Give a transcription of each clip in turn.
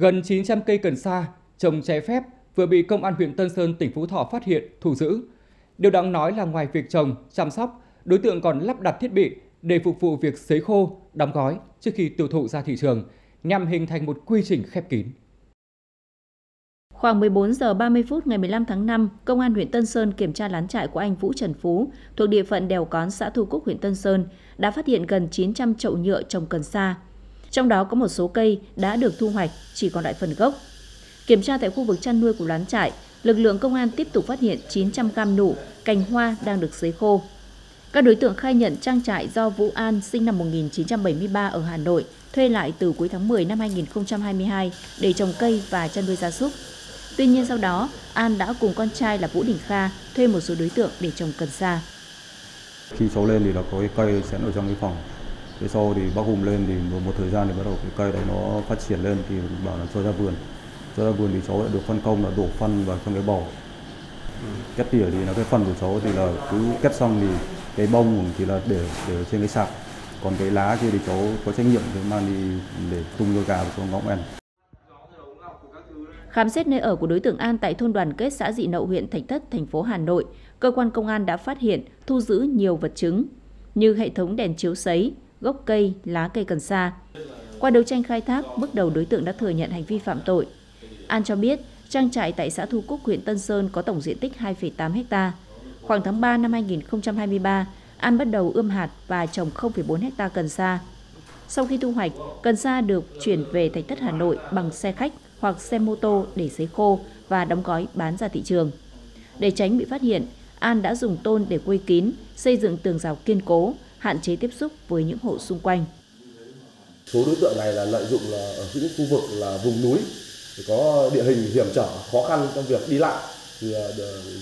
Gần 900 cây cần sa trồng trái phép vừa bị Công an huyện Tân Sơn, tỉnh Phú Thọ phát hiện, thu giữ. Điều đáng nói là ngoài việc trồng, chăm sóc, đối tượng còn lắp đặt thiết bị để phục vụ việc sấy khô, đóng gói trước khi tiêu thụ ra thị trường, nhằm hình thành một quy trình khép kín. Khoảng 14 giờ 30 phút ngày 15 tháng 5, Công an huyện Tân Sơn kiểm tra lán trại của anh Vũ Trần Phú thuộc địa phận Đèo Cón, xã Thu Cúc, huyện Tân Sơn đã phát hiện gần 900 chậu nhựa trồng cần sa. Trong đó có một số cây đã được thu hoạch, chỉ còn lại phần gốc. Kiểm tra tại khu vực chăn nuôi của lán trại, lực lượng công an tiếp tục phát hiện 900 gam nụ, cành hoa đang được sấy khô. Các đối tượng khai nhận trang trại do Vũ An sinh năm 1973 ở Hà Nội thuê lại từ cuối tháng 10 năm 2022 để trồng cây và chăn nuôi gia súc. Tuy nhiên sau đó, An đã cùng con trai là Vũ Đình Kha thuê một số đối tượng để trồng cần sa. Khi cháu lên thì là có cái cây sẽ ở trong cái phòng. Thế sau thì bác Hùng lên thì một, một thời gian thì bắt đầu cái cây đấy nó phát triển lên thì bảo là cho ra vườn. Cho ra vườn thì cháu đã được phân công là đổ phân vào trong cái bầu. Kết tỉa thì là cái phần của cháu thì là cứ kết xong thì cái bông thì là để để trên cái sạc. Còn cái lá kia thì cháu có trách nhiệm để mang đi để tung cho gà và cho ngõ ăn. Khám xét nơi ở của đối tượng An tại thôn đoàn kết xã Dị Nậu huyện Thạch Thất, thành phố Hà Nội, cơ quan công an đã phát hiện, thu giữ nhiều vật chứng như hệ thống đèn chiếu sấy, gốc cây, lá cây cần sa. Qua đấu tranh khai thác, bước đầu đối tượng đã thừa nhận hành vi phạm tội. An cho biết, trang trại tại xã Thu Cúc, huyện Tân Sơn có tổng diện tích 2,8 ha. Khoảng tháng 3 năm 2023, An bắt đầu ươm hạt và trồng 0,4 ha cần sa. Sau khi thu hoạch, cần sa được chuyển về Thạch Thất Hà Nội bằng xe khách hoặc xe mô tô để sấy khô và đóng gói bán ra thị trường. Để tránh bị phát hiện, An đã dùng tôn để quây kín, xây dựng tường rào kiên cố, hạn chế tiếp xúc với những hộ xung quanh. Số đối tượng này là lợi dụng là ở những khu vực là vùng núi có địa hình hiểm trở, khó khăn trong việc đi lại, thì ờ,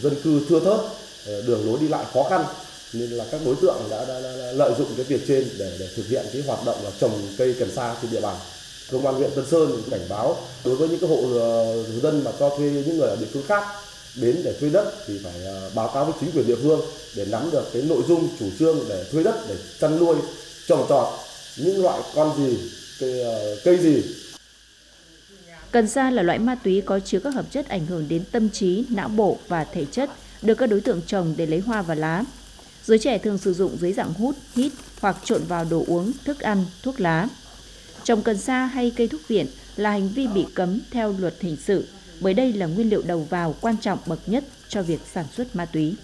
dân cư thưa thớt, ờ, đường lối đi lại khó khăn. Nên là các đối tượng đã, đã, đã, đã lợi dụng cái việc trên để để thực hiện cái hoạt động là trồng cây cần sa trên địa bàn. Công an huyện Tân Sơn cảnh báo đối với những cái hộ ờ, dân mà cho thuê những người ở địa phương khác đến để thuê đất thì phải ờ, báo cáo với chính quyền địa phương để nắm được cái nội dung chủ trương để thuê đất để chăn nuôi trồng trọt những loại con gì cây, ờ, cây gì Cần sa là loại ma túy có chứa các hợp chất ảnh hưởng đến tâm trí, não bộ và thể chất, được các đối tượng trồng để lấy hoa và lá. Giới trẻ thường sử dụng dưới dạng hút, hít hoặc trộn vào đồ uống, thức ăn, thuốc lá. Trồng cần sa hay cây thuốc viện là hành vi bị cấm theo luật hình sự, bởi đây là nguyên liệu đầu vào quan trọng bậc nhất cho việc sản xuất ma túy.